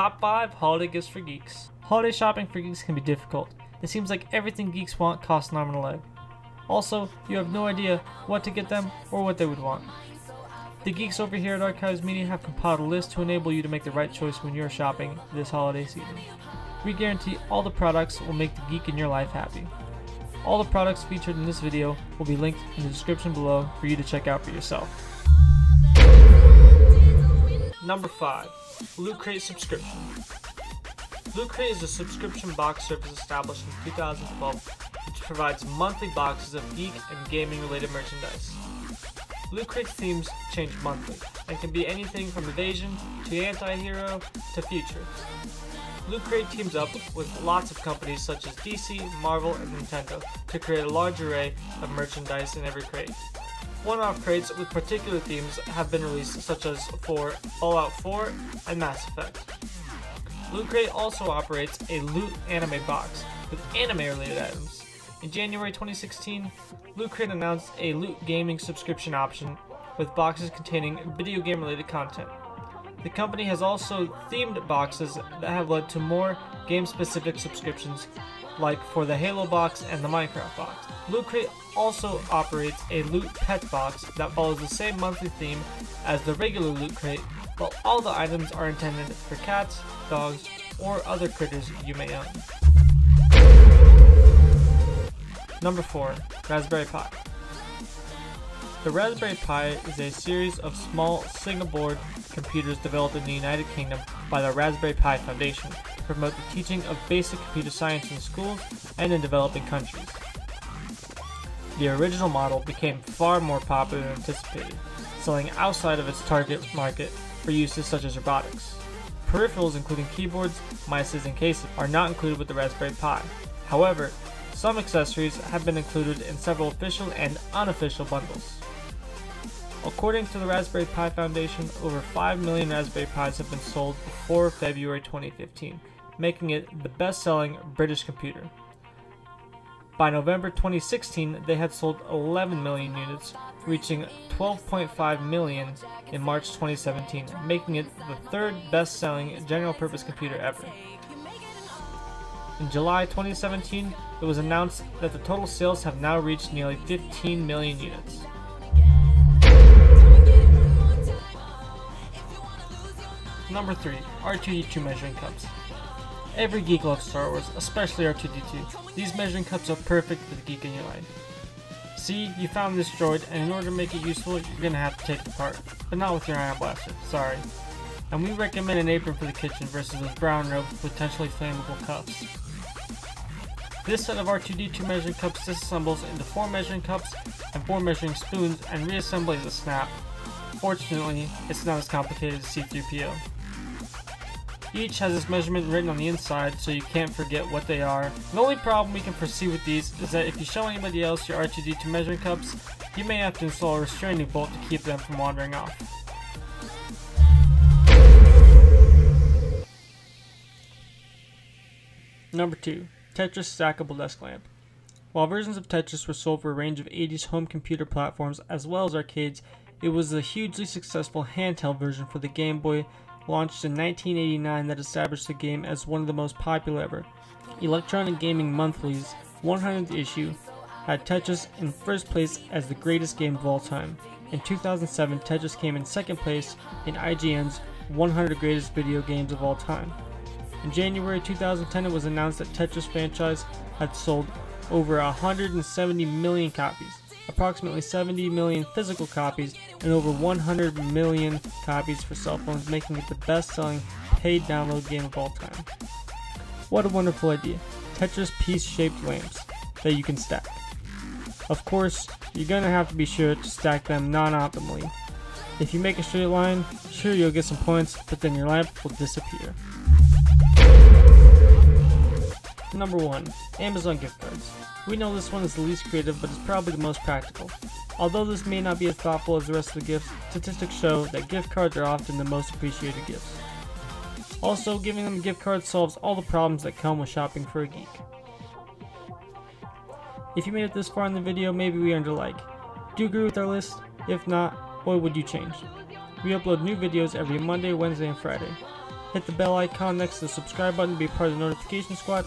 Top 5 Holiday Gifts for Geeks. Holiday shopping for geeks can be difficult. It seems like everything geeks want costs an arm and a leg. Also, you have no idea what to get them or what they would want. The geeks over here at Archives Media have compiled a list to enable you to make the right choice when you're shopping this holiday season. We guarantee all the products will make the geek in your life happy. All the products featured in this video will be linked in the description below for you to check out for yourself. Number 5. Loot Crate Subscription. Loot Crate is a subscription box service established in 2012 which provides monthly boxes of geek and gaming related merchandise. Loot Crate's themes change monthly and can be anything from evasion to anti-hero to future. Loot Crate teams up with lots of companies such as DC, Marvel, and Nintendo to create a large array of merchandise in every crate. One-off crates with particular themes have been released such as for Fallout 4 and Mass Effect. Loot Crate also operates a Loot Anime box with anime-related items. In January 2016, Loot Crate announced a Loot Gaming subscription option with boxes containing video game-related content. The company has also themed boxes that have led to more game-specific subscriptions like for the Halo box and the Minecraft box. Loot Crate also operates a Loot Pet box that follows the same monthly theme as the regular Loot Crate, but all the items are intended for cats, dogs, or other critters you may own. Number 4. Raspberry Pi. The Raspberry Pi is a series of small single-board computers developed in the United Kingdom by the Raspberry Pi Foundation to promote the teaching of basic computer science in schools and in developing countries. The original model became far more popular than anticipated, selling outside of its target market for uses such as robotics. Peripherals including keyboards, mice, and cases are not included with the Raspberry Pi. However, some accessories have been included in several official and unofficial bundles. According to the Raspberry Pi Foundation, over 5 million Raspberry Pis have been sold before February 2015, making it the best-selling British computer. By November 2016, they had sold 11 million units, reaching 12.5 million in March 2017, making it the third best-selling general-purpose computer ever. In July 2017, it was announced that the total sales have now reached nearly 15 million units. Number 3. R2-D2 Measuring Cups. Every geek loves Star Wars, especially R2-D2. These measuring cups are perfect for the geek in your life. See, you found this droid, and in order to make it useful, you're gonna have to take it apart. But not with your ion blaster, sorry. And we recommend an apron for the kitchen versus those brown robes with potentially flammable cups. This set of R2-D2 measuring cups disassembles into 4 measuring cups and 4 measuring spoons and reassembles a snap. Fortunately, it's not as complicated as C-3PO. Each has its measurement written on the inside so you can't forget what they are. The only problem we can foresee with these is that if you show anybody else your R2-D2 measuring cups, you may have to install a restraining bolt to keep them from wandering off. Number 2. Tetris Stackable Desk Lamp. While versions of Tetris were sold for a range of 80s home computer platforms as well as arcades, it was a hugely successful handheld version for the Game Boy launched in 1989 that established the game as one of the most popular ever. Electronic Gaming Monthly's 100th issue had Tetris in first place as the greatest game of all time. In 2007, Tetris came in second place in IGN's 100 Greatest Video Games of All Time. In January 2010, it was announced that Tetris franchise had sold over 170 million copies, approximately 70 million physical copies, and over 100 million copies for cell phones, making it the best-selling paid download game of all time. What a wonderful idea. Tetris piece-shaped lamps that you can stack. Of course, you're gonna have to be sure to stack them non-optimally. If you make a straight line, sure you'll get some points, but then your lamp will disappear. Number 1. Amazon gift cards. We know this one is the least creative, but it's probably the most practical. Although this may not be as thoughtful as the rest of the gifts, statistics show that gift cards are often the most appreciated gifts. Also, giving them a gift card solves all the problems that come with shopping for a geek. If you made it this far in the video, maybe we earned a like. Do you agree with our list? If not, what would you change? We upload new videos every Monday, Wednesday, and Friday. Hit the bell icon next to the subscribe button to be part of the notification squad.